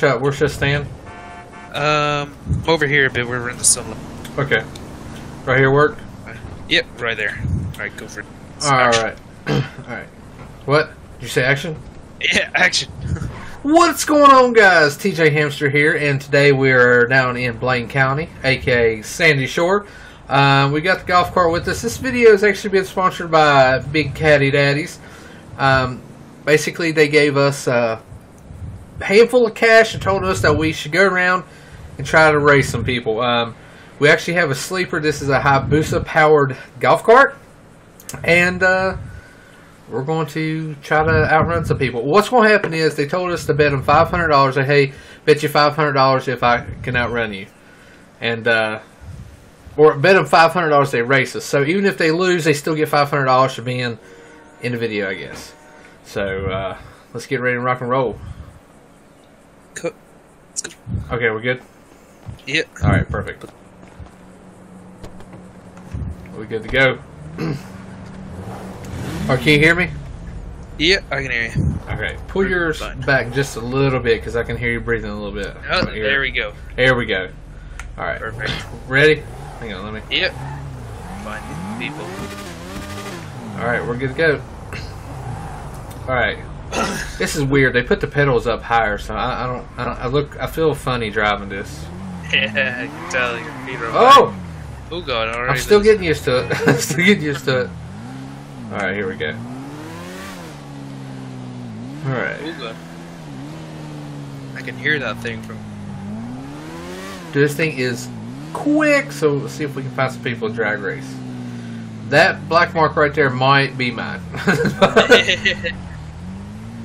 Where's that? Where's that stand? Um, over here a bit. We're in the sunlight. Okay. Right here, work. Yep, right there. All right, go for it. All right. All right. What? Did you say action? Yeah, action. What's going on, guys? TJ Hamster here, and today we are down in Blaine County, aka Sandy Shore. Um, we got the golf cart with us. This video is actually being sponsored by Big Caddy Daddies. Um, basically, they gave us a handful of cash and told us that we should go around and try to race some people. Um, we actually have a sleeper. This is a Hayabusa powered golf cart, and uh, we're going to try to outrun some people. What's going to happen is they told us to bet them five hundred dollars. Say, hey, bet you five hundred dollars if I can outrun you, and uh, or bet them five hundred dollars they race us. So even if they lose, they still get five hundred dollars for being in the video, I guess. So uh, let's get ready to rock and roll. Co- Let's go. Okay, we're good. Yep. All right, perfect. We're good to go. Or oh, can you hear me? Yep, I can hear you. Okay, pull We're yours fine. back just a little bit because I can hear you breathing a little bit. Oh, there we go. There we go. All right, Perfect. ready? Hang on, let me. Yep. Find people. All right, we're good to go. All right. This is weird. They put the pedals up higher, so I, I don't. I don't. I look. I feel funny driving this. Yeah, I can tell your feet are. Oh, Oh god! I'm still getting used to it. I'm still getting used to it. All right, here we go. All right. Oh god. I can hear that thing from. Dude, This thing is quick, so let's see if we can find some people to drag race. That black mark right there might be mine.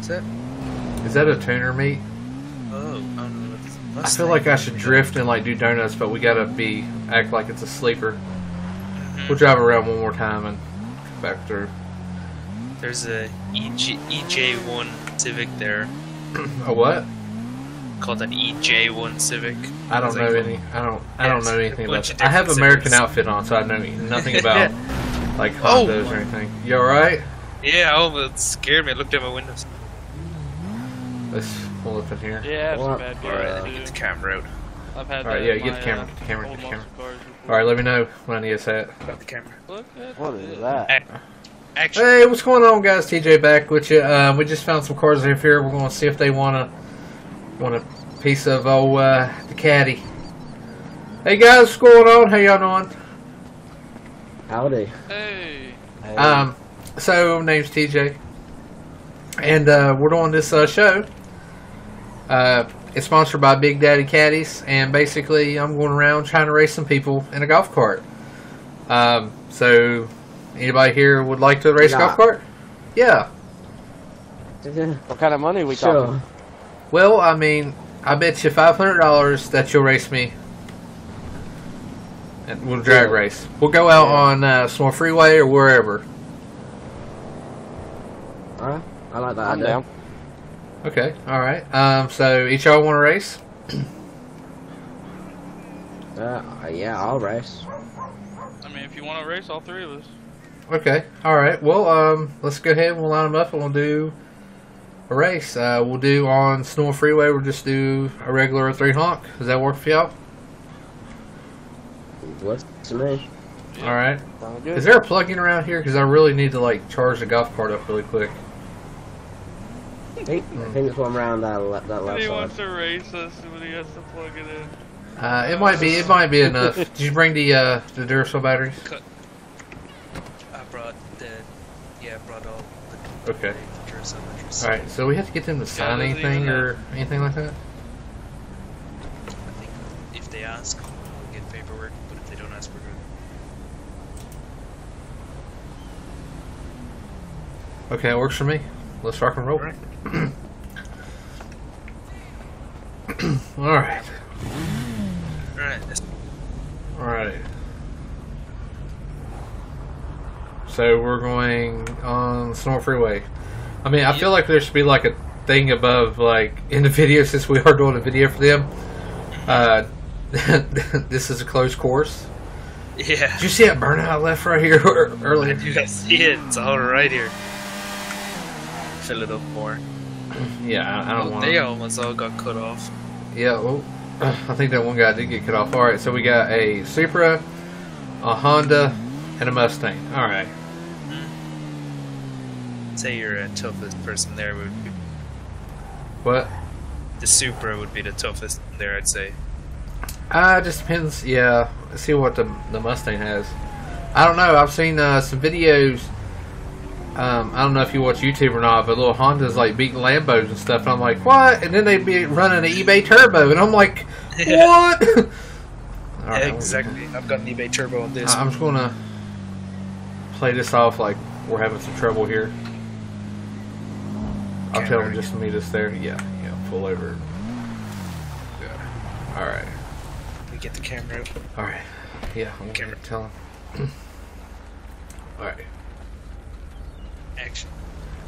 Is that? is that a tuner meet? Oh, I don't know. That's I feel like I should drift and like do donuts, but we gotta be act like it's a sleeper. Mhm. We'll drive around one more time and come back through. There's a EG, EJ1 Civic there, A what? called an EJ1 Civic. I don't know like- any. I don't. I don't know anything about. That. I have American Civics. outfit on, so I know nothing about like Oh. Hondas or anything. You all right? Yeah, oh, it scared me. I looked at my windows. Let's pull up in here. Yeah, I've Well, bad Alright, guys let me get the camera out. I've had Alright, yeah, get the camera, uh, get the camera, get the camera. muscle cars before. All right, let me know when I need a set. Got the camera. Look What is that? Action. Hey, what's going on, guys? TJ back with you. Uh, we just found some cars over here. We're going to see if they want a want a piece of oh uh, the caddy. Hey guys, what's going on? How y'all doing? Howdy. Hey, Hey. Um, so my name's TJ, and uh, we're doing this uh, show. Uh, it's sponsored by Big Daddy Caddies, and basically, I'm going around trying to race some people in a golf cart. Um, so, anybody here would like to race a golf cart? Yeah. what kind of money we sure. talking? Well, I mean, I bet you five hundred dollars that you'll race me, and we'll drag Yeah. race. We'll go out Yeah. on uh, Small Freeway or wherever. Alright. I like that I'm idea. down. Okay, all right. Um, so each y'all want to race? Uh, yeah, I'll race. I mean, if you want to race, all three of us. Okay, all right. Well, um, let's go ahead and we'll line them up and we'll do a race. Uh, we'll do on Snow Freeway. We'll just do a regular three honk. Does that work for y'all? Works to me. All right. Is there a plug-in around here? Because I really need to like charge the golf cart up really quick. I think, I think it's one round that, le- that left He side. wants to race us, but he has to plug it in. Uh, it might be. It might be enough. Did you bring the uh, the Duracell batteries? I brought the. Yeah, I brought all the. Okay. the Duracell batteries. All right. So we have to get them to sign doesn't anything even or anything like that. I think if they ask, we'll get paperwork, but if they don't ask, we're good. Okay, it works for me. Let's rock and roll. Alright. All right. Alright, let's All right. So we're going on Snore Freeway. I mean, I feel like there should be like a thing above, like in the video, since we are doing a video for them. Uh, this is a closed course. Yeah. Did you see that burnout left right here earlier? You guys see it? It's all right here. Fill it up more. Yeah, I, I don't want. they almost all got cut off. Yeah, well, I think that one guy did get cut off. All right, so we got a Supra, a Honda, and a Mustang. All right. Say you're a toughest person there would be What? the Supra would be the toughest there. I'd say. Uh, it just depends. Yeah, Let's see what the the Mustang has. I don't know. I've seen uh, some videos. Um, I don't know if you watch YouTube or not, but little Hondas like beating Lambos and stuff. And I'm like, what? And then they'd be running an eBay Turbo, and I'm like, what? All right, exactly. I've got an eBay Turbo on this. I'm just gonna play this off like we're having some trouble here. I'll tell them just to meet us there. Yeah, yeah, pull over. Yeah. All right. We get the camera out. All right. Yeah, I'm gonna Camera. tell him. All right. Action.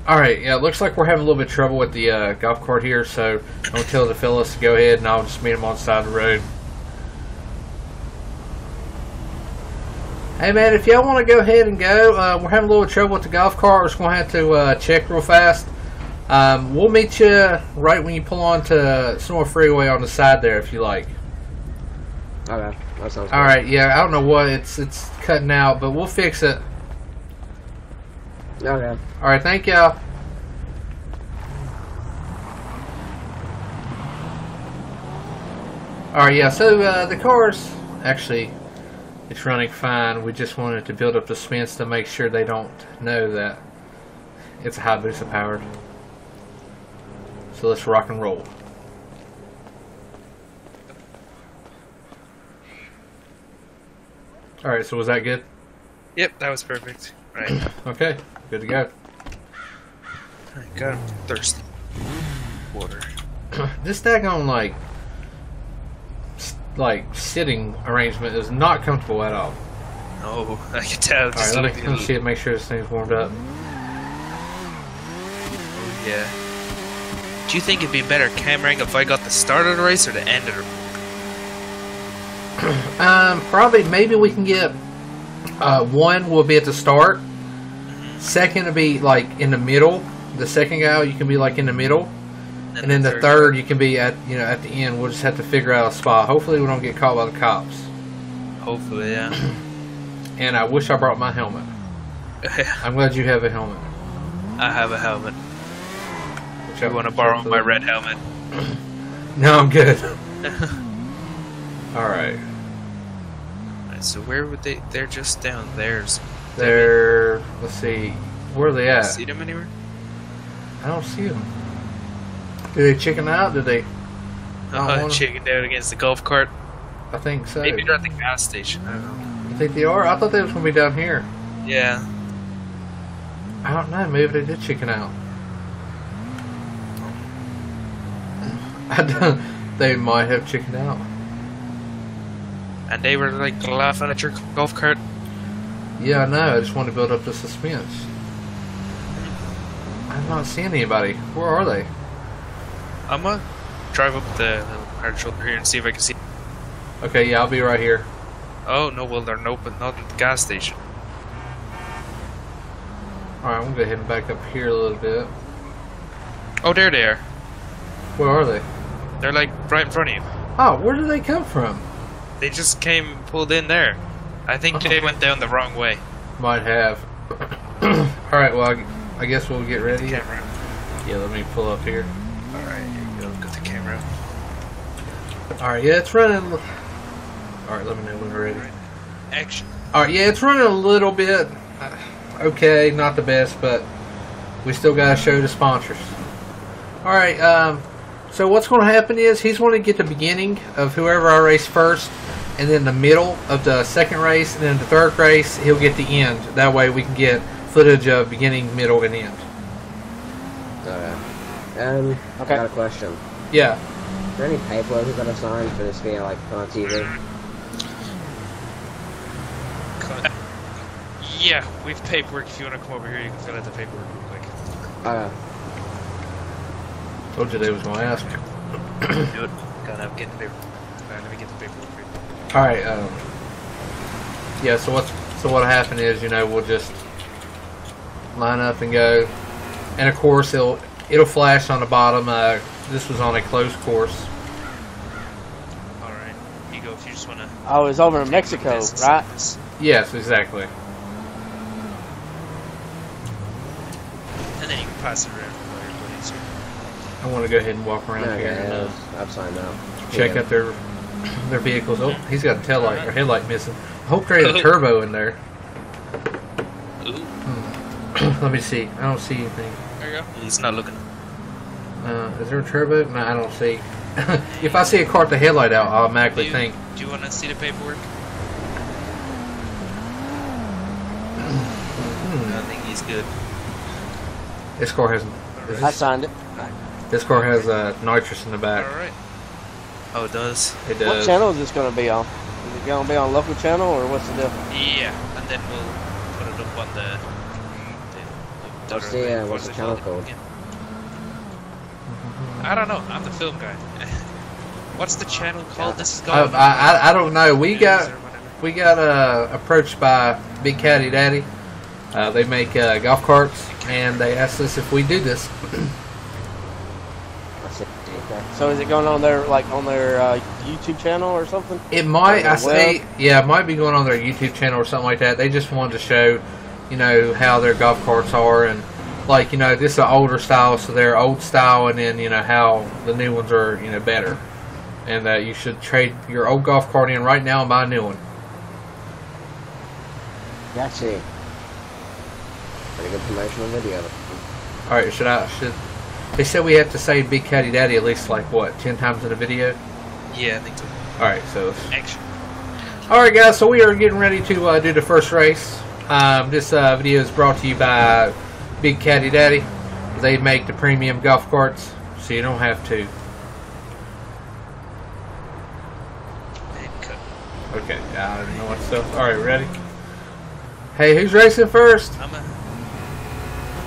All right. Yeah, it looks like we're having a little bit of trouble with the uh, golf cart here, so I'm gonna tell the fellas to go ahead, and I'll just meet them on the side of the road. Hey man, if y'all want to go ahead and go, uh, we're having a little trouble with the golf cart. We're just gonna have to uh, check real fast. Um, we'll meet you right when you pull onto Sonora Freeway on the side there, if you like. Okay, that sounds All right. Yeah, I don't know what it's it's cutting out, but we'll fix it. Good. Okay. All right, thank y'all. All right, yeah. So uh, the car's actually it's running fine. We just wanted to build up the suspense to make sure they don't know that it's a Hayabusa powered. So let's rock and roll. All right. So was that good? Yep, that was perfect. Right. Okay. Good to go. I got him thirsty. Water. this daggone like like sitting arrangement is not comfortable at all. Oh, I can tell. All right, Just let me, look- let me see it. Make sure this thing's warmed up. Oh, yeah. Do you think it'd be better camera angle if I got the start of the race or the end of the Um, probably maybe we can get uh, one will be at the start. Second will be like in the middle. The second guy you can be like in the middle, and then the third you can be at you know at the end. We'll just have to figure out a spot. Hopefully we don't get caught by the cops. Hopefully, yeah. And I wish I brought my helmet. I'm glad you have a helmet. I have a helmet. Which You want to borrow my red helmet? No, I'm good. All right. Alright, so where would they? They're just down there's. They're let's see, where are they at? See them anywhere? I don't see them. Did they chicken out? Did they? Uh, wanna- chicken down against the golf cart. I think so. Maybe they're at the gas station. I don't know. You think they are? I thought they was gonna be down here. Yeah. I don't know. Maybe they did chicken out. I don't. They might have chickened out. And they were like laughing at your golf cart. Yeah, I know. I just want to build up the suspense. I'm not seeing anybody. Where are they? I'm gonna drive up the hard shoulder here and see if I can see. Okay, yeah, I'll be right here. Oh no, well they're not, but not at the gas station. All right, I'm gonna go ahead and back up here a little bit. Oh, there they are. Where are they? They're like right in front of you. Oh, where did they come from? They just came pulled in there. I think they went down the wrong way. Might have. All right, well, I, I guess we'll get ready. Camera. Yeah, let me pull up here. All right, here you go. Got the camera. All right, yeah, it's running. All right, let me know when we're ready. Action. All right, yeah, it's running a little bit. uh, Okay, not the best, but we still got to show the sponsors. All right, um, so what's going to happen is he's going to get the beginning of whoever I race first, and then the middle of the second race, and then the third race he'll get the end. That way we can get footage of beginning, middle, and end. Okay. Um, Okay. got a question. Yeah. Is there any paperwork we got to sign for this being like on TV? Yeah, we've paperwork. If you want to come over here, you can fill out the paperwork real quick. Okay. Told you they was going to ask. Do it. Gotta have get the paperwork. Alright, let me get the paperwork for you. All right. Um, yeah. So what's so what happened is you know we'll just line up and go, and of course it'll it'll flash on the bottom. Uh, this was on a closed course, All right. You go if you just wanna. Oh, it's over in Mexico, right? Yes, exactly. And then you can pass it around to everybody. I want to go ahead and walk around Okay, here and uh, yeah, I've signed out. check Yeah. out their their vehicles. Oh, he's got a tail light or headlight missing. I hope there ain't a turbo in there. Ooh, Let me see. I don't see anything. There you go. he's not looking. Uh, is there a turbo? No, I don't see. if I see a car with the headlight out, I Do automatically you, think, do you want to see the paperwork? hmm, I think he's good. this car has is I signed it. this car has uh, nitrous in the back. All right. Oh, it does. It does. What channel is this going to be on? Is it going to be on local channel or what's the deal? Yeah, and then we'll put it up on the. the What's the, uh, what's the channel code? Mm-hmm. I don't know. I'm the film guy. What's the channel called? This is I, called. I, I- I don't know. We got we got uh, approached by Big Caddy Daddy. Uh, they make uh, golf carts, and they asked us if we do this. That's it. Okay. So is it going on their like on their uh, YouTube channel or something? It might, On I the say, yeah, it might be going on their YouTube channel or something like that. They just wanted to show, you know, how their golf carts are, and like, you know, this is an older style, so they're old style, and then you know how the new ones are, you know, better, and that you should trade your old golf cart in right now and buy a new one. Gotcha. Pretty good promotional video. All right, should I? Should they said we have to say Big Caddy Daddy at least like what ten times in a video? Yeah, I think so. All right, so Action. All right, guys. So we are getting ready to uh, do the first race. Um, this uh, video is brought to you by Big Caddy Daddy. They make the premium golf carts, so you don't have to. Okay, I don't know what stuff. All right, ready? Hey, who's racing first? I'm gonna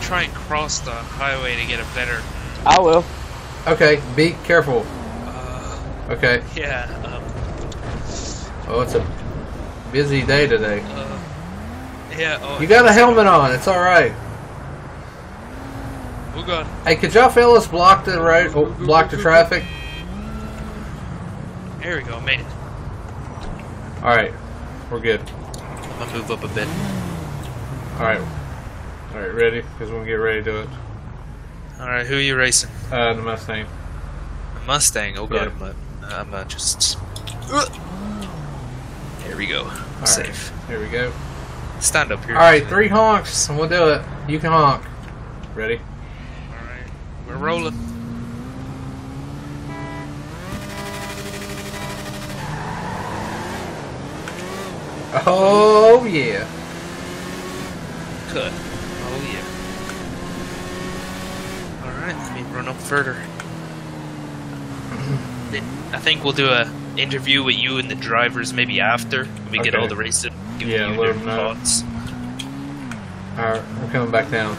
try and cross the highway to get a better. I will. Okay, be careful. Uh, Okay. yeah. Um, Oh, it's a busy day today. uh, yeah. Oh, You got a helmet on. It's all right. Oh god. Hey, could y'all fellas block the road? Oh, block the traffic. There we go. Made it. All right, we're good. I'm gonna move up a bit. All right, all right, ready? Because we'll get ready to do it. All right. Who are you racing? Uh, the Mustang. A Mustang. Oh god. Yeah. I'm, I'm uh, just. There we go. I'm All safe. right, here we go. Stand up here. All right, three honks, and we'll do it. You can honk. Ready? All right. We're rolling. Oh yeah. Cut. Oh yeah. All right. Let me run up further. I think we'll do a interview with you and the drivers maybe after we get all the races. Yeah, you their thoughts. All right, we're coming back down.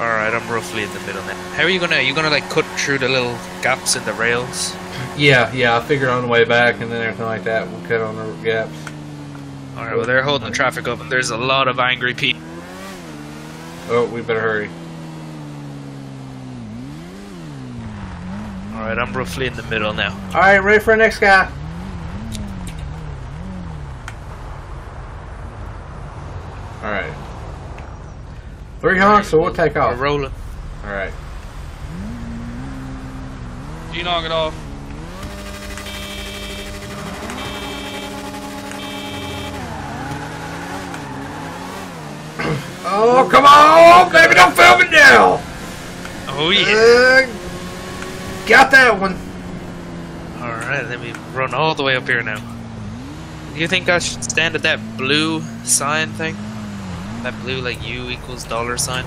All right. I'm roughly in the middle now. How are you gonna? You gonna like cut through the little gaps in the rails? Yeah, yeah. I figured on the way back and then everything like that. We'll cut on the gaps. All right. Well, they're holding the traffic up, and there's a lot of angry people. Oh, we better hurry. All right. I'm roughly in the middle now. All right, ready for the next guy. All right. Three honks, so we'll take We're off. rolling. All right. You knock it off. Oh, come on, baby, don't film it now. Oh yeah. Uh, got that one. All right. Let me run all the way up here now. Do you think I should stand at that blue sign thing? That blue like U equals dollar sign.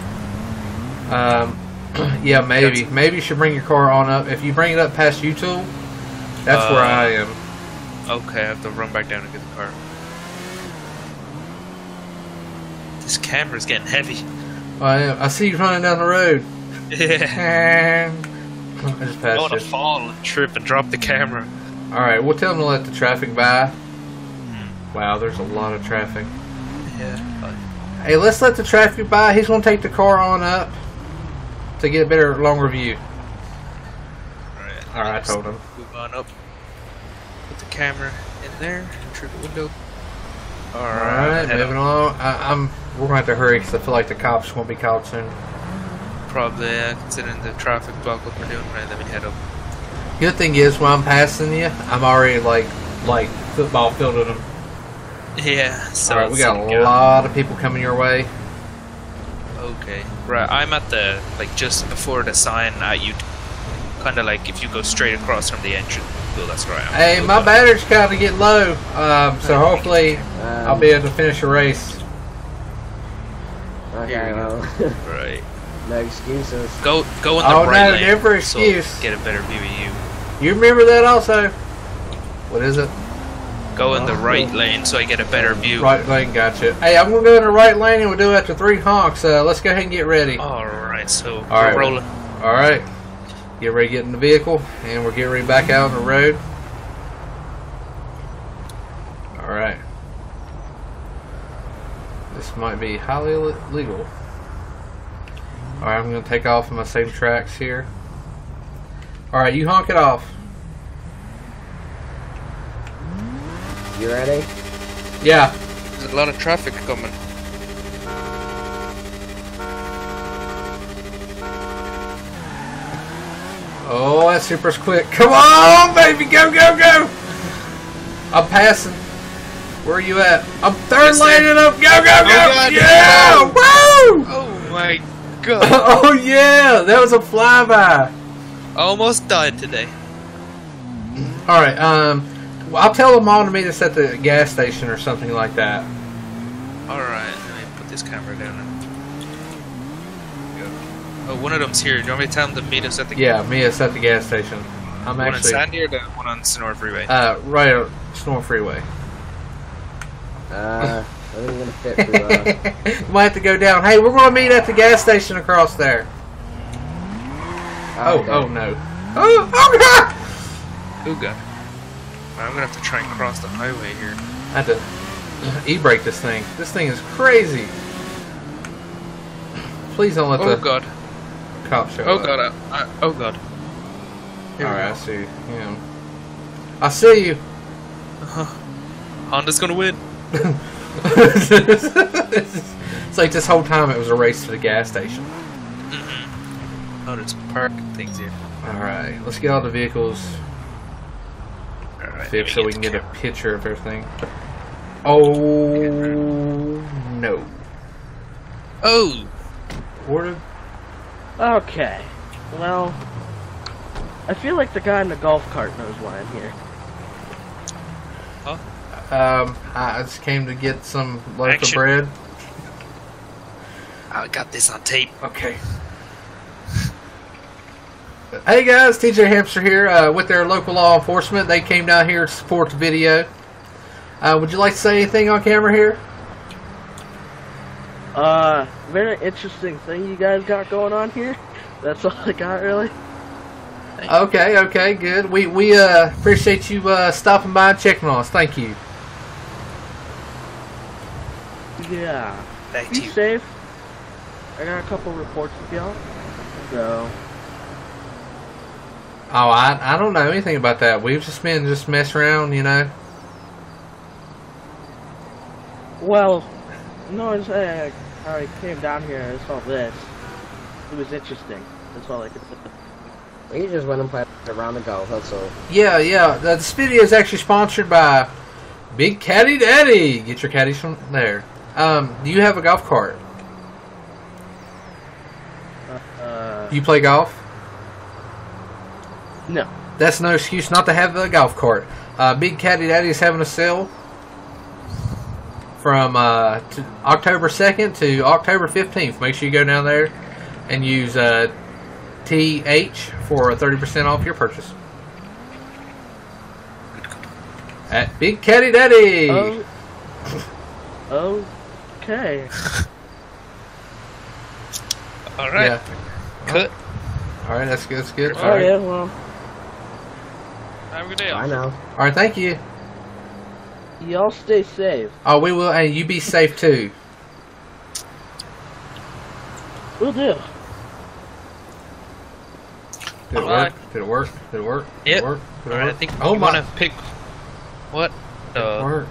Um, yeah, maybe. That's- Maybe you should bring your car on up. If you bring it up past YouTool, that's where Uh, I am. Okay, I have to run back down and get the car. This camera's getting heavy. I am. I see you running down the road. Yeah. I just I passed want to you. fall and trip and drop the camera. All right, we'll tell them to let the traffic by. Hmm. Wow, there's a lot of traffic. Yeah. Hey, let's let the traffic by. He's gonna take the car on up to get a better, longer view. Alright. All right, I told him. Move on up. Put the camera in there. through the window. All right, moving on. on. I, I'm. We're gonna have to hurry because I feel like the cops won't be called soon. Probably uh, considering the traffic block what we're doing. Right, let me head up. Good thing is, when I'm passing you, I'm already like like football fielding them. Yeah. So All right, we got a see, lot of people coming your way. Okay. Right, I'm at the like just before the sign at you. Kind of like if you go straight across from the entrance. Well, that's where I am. Hey, my battery's kind of getting low, um, so hopefully Um, I'll be able to finish a race. Okay, Here well, Right. No excuses. Go go in the Oh, right no, lane. never so excuse. get a better view of you. You remember that also? What is it? Go in the Oh. right lane so I get a better view. Right lane, gotcha. Hey, I'm gonna go in the right lane and we'll do it after three honks. Uh, let's go ahead and get ready. All right, so All we're right. rolling. All right, get ready, to get in the vehicle, and we're getting ready back out on the road. All right. This might be highly ille- legal. All right, I'm gonna take off on my same tracks here. All right, you honk it off. You ready? Yeah. There's a lot of traffic coming. Oh, that Supra's quick. Come on, baby, go, go, go! I'm passing. Where are you at? I'm third Yes, sir. laning up. Go, go, oh, go! God. yeah! Woo! Oh my god! yeah, that was a flyby. Almost died today. All right, um, well, I'll tell them all to meet us at the gas station or something like that. All right, let me put this camera down. Oh, one of them's here. Do you want me to tell them to meet us at the Yeah, meet us at the gas station. I'm one in actually Sandy or the one on Sonora Freeway? uh, right on Snore Freeway. Uh, I think gonna fit through, uh, Might have to go down. Hey, we're going to meet at the gas station across there. Oh, okay. oh no. Oh, oh god! Oh god. I'm gonna have to try and cross the highway here. I had to e-brake this thing. This thing is crazy. Please don't let Oh the god. cop show Oh up. god. I, I, oh god. Here we Alright, I go. see. Yeah. I see you. Honda's gonna win. it's like this whole time it was a race to the gas station. Mm-hmm. Oh, there's parking things here. Alright, let's get all the vehicles Alright, fixed so we can get the a picture of everything. Oh, oh no. Oh! Where did Okay. Well, I feel like the guy in the golf cart knows why I'm here. Um I just came to get some loaf Action. of bread. I got this on tape. Okay. Hey guys, TJ Hamster here uh, with their local law enforcement. They came down here to support the video. Uh, would you like to say anything on camera here? Uh, very interesting thing you guys got going on here. That's all I got, really. Okay, okay, good. We we uh, appreciate you uh, stopping by and checking on us. Thank you. Yeah. Back to Be you. safe. I got a couple reports to y'all. So, Oh, I I don't know anything about that. We've just been just messing around, you know. well, no, I'm how I came down here and I saw this. It was interesting. That's all I could say. We just went and played around the golf, that's all. Yeah, yeah. This video is actually sponsored by Big Caddy Daddy. Get your caddies from there. Um, do you have a golf cart? Uh, you play golf? no. That's no excuse not to have a golf cart. Uh, Big Caddy Daddy is having a sale from uh, to October 2nd to October 15th. Make sure you go down there and use uh, TH for 30% off your purchase. At Big Caddy Daddy. Oh. Okay. Alright. Yeah. Cut. All right, that's good. That's good. All Oh right. yeah. Well, Have a good day. I know. All right, thank you. y'all stay safe. Oh, we will, and you be safe too. We'll do. Did it Alright. work? Did it work? Did it work? Did Yep. it work? Did it Alright, I think oh you my! wanna pick what? So Work.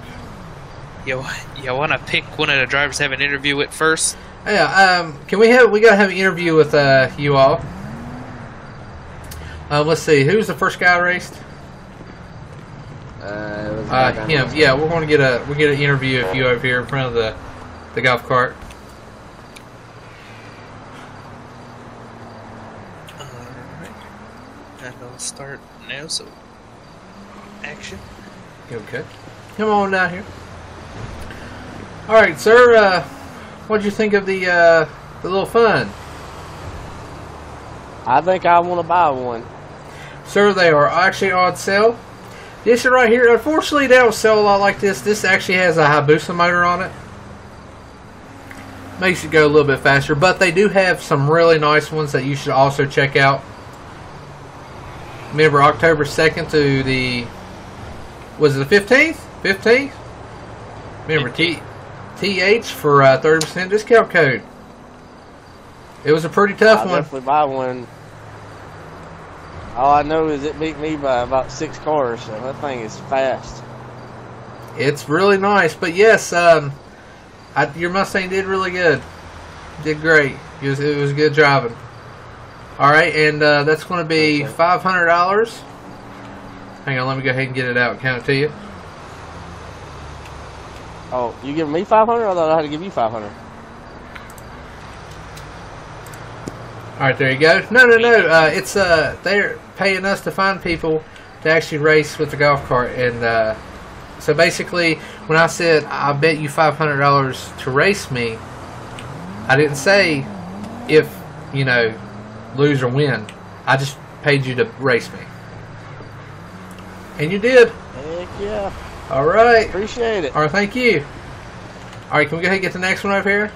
You you want to pick one of the drivers to have an interview with first? Yeah, um, can we have we gotta have an interview with uh, you all. Um, let's see, who's the first guy raced? Uh, it Uh, him. Yeah, we're gonna get a we get an interview of you over here in front of the the golf cart. Alright. And I'll start now, so action. Okay. Come on down here. All right, sir. Uh, what'd you think of the uh, the little fun, I think I want to buy one. sir? They are actually on sale. This right here, unfortunately, they don't sell a lot like this. This actually has a Hayabusa motor on it. Makes it go a little bit faster, but they do have some really nice ones that you should also check out. Remember, October 2nd to the. Was it the 15th? 15th? Remember, T, TH for uh, 30% discount code. It was a pretty tough I'll one. definitely buy one. All I know is it beat me by about six cars, so that thing is fast. It's really nice, but yes, um, I, your Mustang did really good. Did great. It was, it was good driving. All right, and uh, that's going to be Okay. five hundred dollars. Hang on, let me go ahead and get it out and count it to you. Oh, you giving me 500? I thought I had to give you 500. All right, there you go. No, no, no. Uh, it's uh, they're paying us to find people to actually race with the golf cart, and uh, so basically, when I said I bet you five hundred dollars to race me, I didn't say if you know lose or win. I just paid you to race me, and you did. Heck yeah. All right. Appreciate it. All right. Thank you. All right. Can we go ahead and get the next one over here?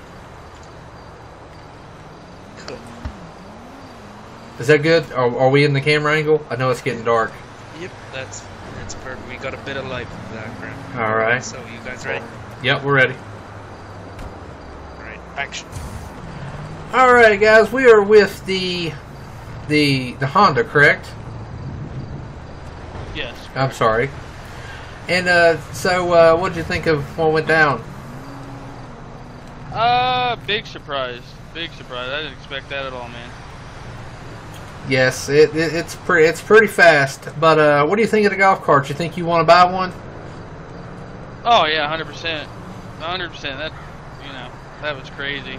Is that good? Are, are we in the camera angle? I know it's getting dark. Yep, that's that's perfect. We got a bit of light in the background. All right. So you guys ready? Yep, we're ready. All right, action. All right, guys, we are with the the the Honda, correct? Yes. I'm sorry. And uh, so, uh, what did you think of what went down? Uh, big surprise. Big surprise. I didn't expect that at all, man. Yes, it, it it's pretty it's pretty fast. But uh, what do you think of the golf cart? You think you want to buy one? Oh yeah, hundred percent, hundred percent. That, you know, that was crazy.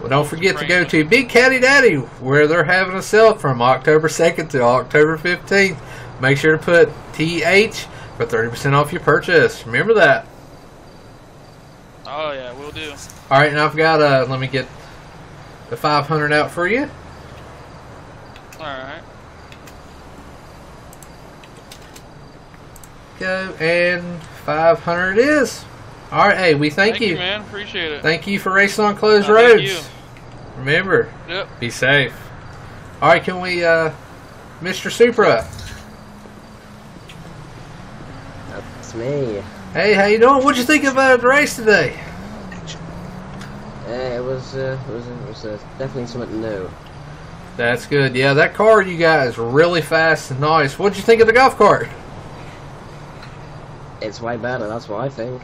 Well, don't forget to go to Big Caddy Daddy, where they're having a sale from October 2nd to October 15th. Make sure to put TH for 30% off your purchase. Remember that. Oh yeah, we'll do. All right, and I've got uh, let me get the 500 out for you. All right. Go and 500 it is. All right, hey, we thank, you. you. man. Appreciate it. Thank you for racing on closed thank roads. you. Remember, Yep. be safe. All right, can we, uh, Mr. Supra? That's me. Hey, how you doing? What'd you think about the race today? Eh, it was, uh, it was, it was uh, definitely something new. That's good. Yeah, that car you got is really fast and nice. What'd you think of the golf cart? It's way better, that's what I think.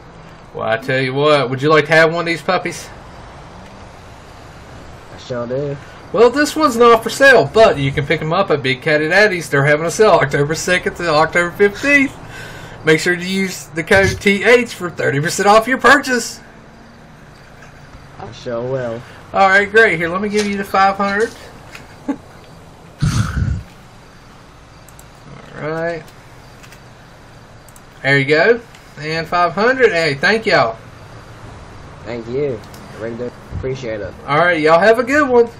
Well, I tell you what, would you like to have one of these puppies? I sure do. Well, this one's not for sale, but you can pick them up at Big Caddy Daddy's. They're having a sale October 2nd to October 15th. Make sure to use the code TH for 30% off your purchase. I sure will. All right, great. Here, let me give you the 500. All right. There you go. And 500. Hey, thank y'all. Thank you. I really appreciate it. All right, y'all have a good one.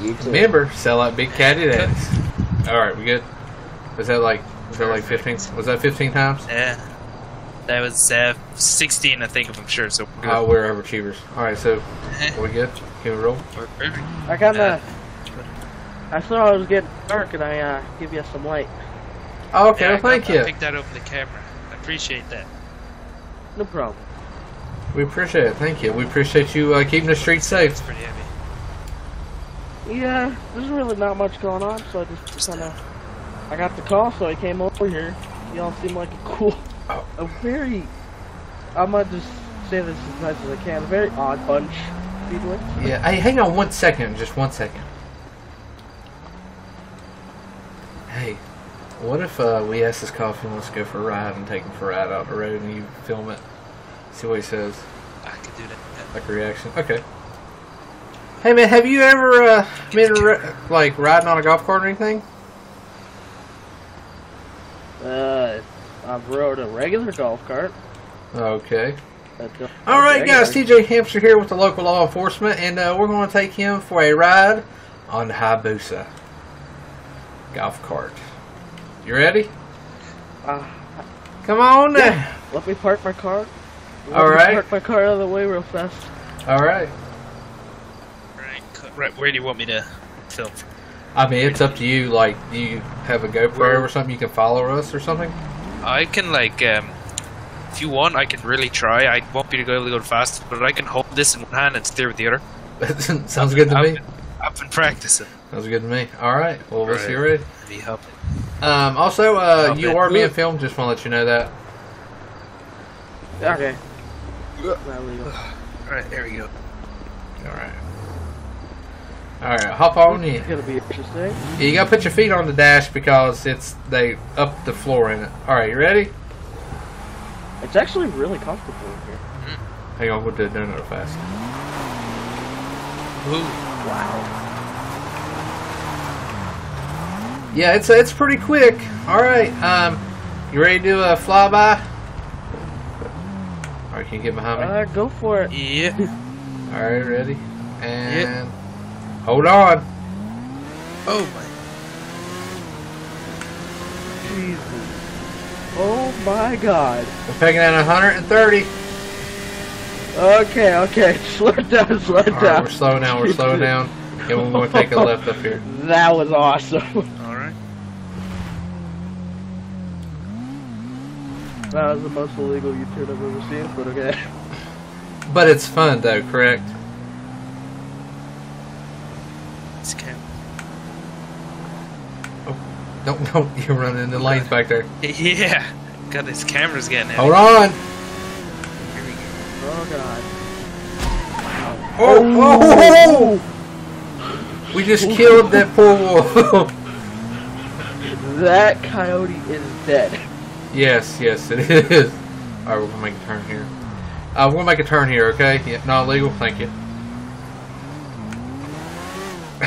You too. Remember, sell out Big Caddy Daddies. All right, we good? Was that like was that like 15? Was that 15 times? Yeah. That was uh, 16, I think, if I'm sure. So we're good. Oh, we're overachievers. All right, so are we good? Can we roll? We're perfect. I kind Uh, of. I saw it was getting dark, and I uh, give you some light. Oh, okay, Yeah, well, thank I, I you. picked that over the camera. I appreciate that. No problem. We appreciate it. Thank you. We appreciate you uh, keeping the streets safe. It's pretty heavy. Yeah, there's really not much going on, so I just kind of. I got the call, so I came over here. Y'all seem like a cool, a very. I'm gonna just say this as nice as I can. A very odd bunch, Speedway. Yeah. Hey, hang on one second. Just one second. Hey, what if uh, we ask this coffee wants to go for a ride and take him for a ride out the road and you film it? See what he says. I could do that. Like a reaction. Okay. Hey man, have you ever uh, been like riding on a golf cart or anything? Uh, I've rode a regular golf cart. Okay. but don't- All right, guys. TJ Hampshire here with the local law enforcement, and uh, we're going to take him for a ride on the Hayabusa golf cart. You ready? Uh, Come on yeah. Let me park my car. Let All me right. Park my car out of the way real fast. All right. Right, right. Where do you want me to film? From? I mean, it's up to you. Like, do you have a GoPro or something you can follow us or something? I can like, um, if you want, I can really try. I won't be able to go fast, but I can hold this in one hand and steer with the other. Sounds good to I've me. Been, I've been practicing. Sounds good to me. All right. Well, we'll see you Right. ready. Be helping. Um, also, uh, Okay. you are being filmed. Just want to let you know that. Okay. All right, there we go. All right. All right. Hop on in. It's gonna be interesting. You gotta put your feet on the dash because it's they up the floor in it. All right, you ready? It's actually really comfortable in here. Hang on, we'll do it doing it fast. Ooh, Wow. Yeah, it's it's pretty quick. All right, um, you ready to do a flyby? All right, can you get behind me? Uh, go for it. yeah. All right, ready? And hold on. Oh my. Jesus. Oh my god. We're pegging at 130. Okay, okay. Slow down, slow All right, down. we're slowing down. We're slowing down. And we're going to take a left up here. That was awesome. All right. That was the most illegal U-turn I've ever seen, but okay. But it's fun though, correct? It's cam. Don't don't you run in the lanes back there. Yeah. God, this camera's getting heavy. Hold on. Here we go. Oh god. Oh, oh, We just killed that poor wolf. That coyote is dead. yes, yes, it is. Alright, we're gonna make a turn here. Uh, we're gonna make a turn here, okay? Yeah, not legal, thank you.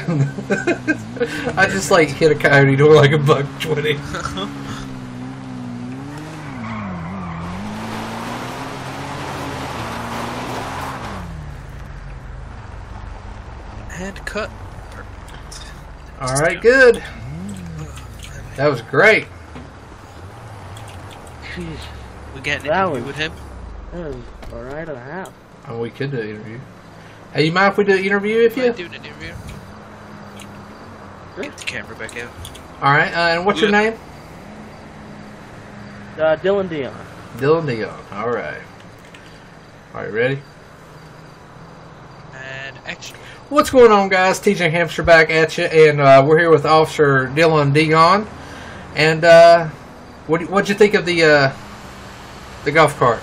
I just like hit a coyote door like a buck twenty. And cut. Perfect. Alright, good. That was great. Jeez. We getting That interview was- with him? That was alright and a half. Oh, we could do an interview. Hey, you mind if we do an interview with Am I you? doing an interview? Sure. Get the camera back out. Alright, uh, and what's your name? Uh, Dylan Dion. Dylan Dion. Alright. Alright, ready? And action. What's going on, guys? TJ Hampshire back at you, and uh, we're here with Officer Dylan Dion. And uh, what what'd you think of the uh, the golf cart?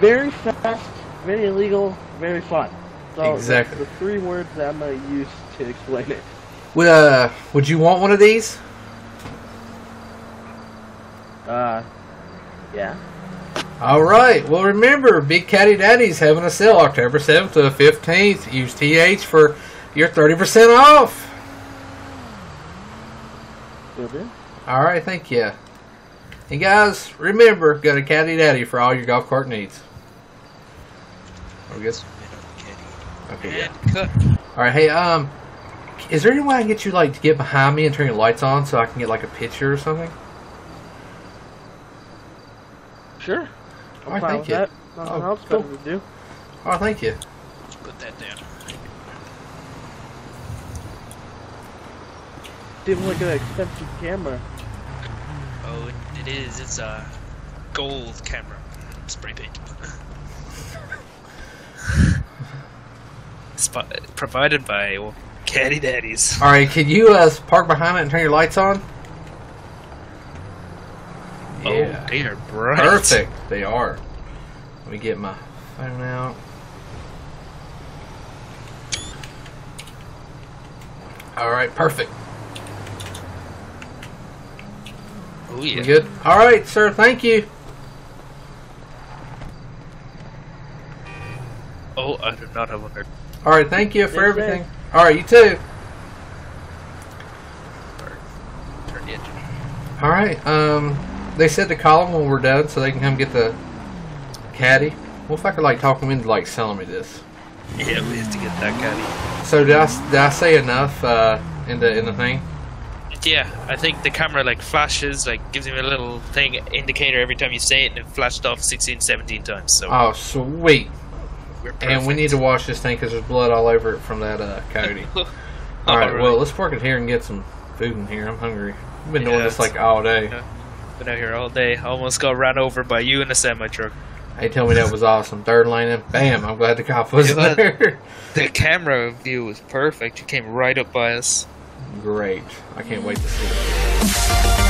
Very fast, very illegal, very fun. So Exactly. The, the three words that I'm gonna use to explain it. Would uh, would you want one of these? Uh, yeah. All right. Well, remember, Big Caddy Daddy's having a sale October seventh to the fifteenth. Use TH for your thirty percent off. Will do. All right. Thank you. And guys, remember, go to Caddy Daddy for all your golf cart needs. Are we good? Okay. Yeah. And cut. All right, hey, um, is there any way I can get you like to get behind me and turn your lights on so I can get like a picture or something? Sure. I'm Alright, thank you. that. Nothing Oh, else cool. to do. Oh, thank you. Let's put that down. Seems like an expensive camera. Oh, it, it is. It's a gold camera. Spray paint. Spot, provided by well, Caddy Daddies. All right, can you uh park behind it and turn your lights on? Oh, They are bright. Perfect. They are. Let me get my phone out. All right, perfect. Oh You yeah. good? All right, sir. Thank you. Oh, I do not have one there. All right, thank you for Yes, everything. All right, you too. Turn the engine. All right. Um, they said to call them when we're done, so they can come get the caddy. Well, if I could like talk them into like selling me this. Yeah, we have to get that caddy. So did I did I say enough uh, in the in the thing? Yeah, I think the camera like flashes, like gives him a little thing indicator every time you say it, and it flashed off 16, 17 times. So Oh, sweet. And we need to wash this thing because there's blood all over it from that uh, Cody. all right, well, let's park it here and get some food in here. I'm hungry. I've been doing this like all day. Yeah. been out here all day. Almost got run over by you in a semi truck. They tell me that was awesome. Third lane in, bam! I'm glad the cop was Yeah. there. The camera view was perfect. You came right up by us. Great. I can't wait to see it.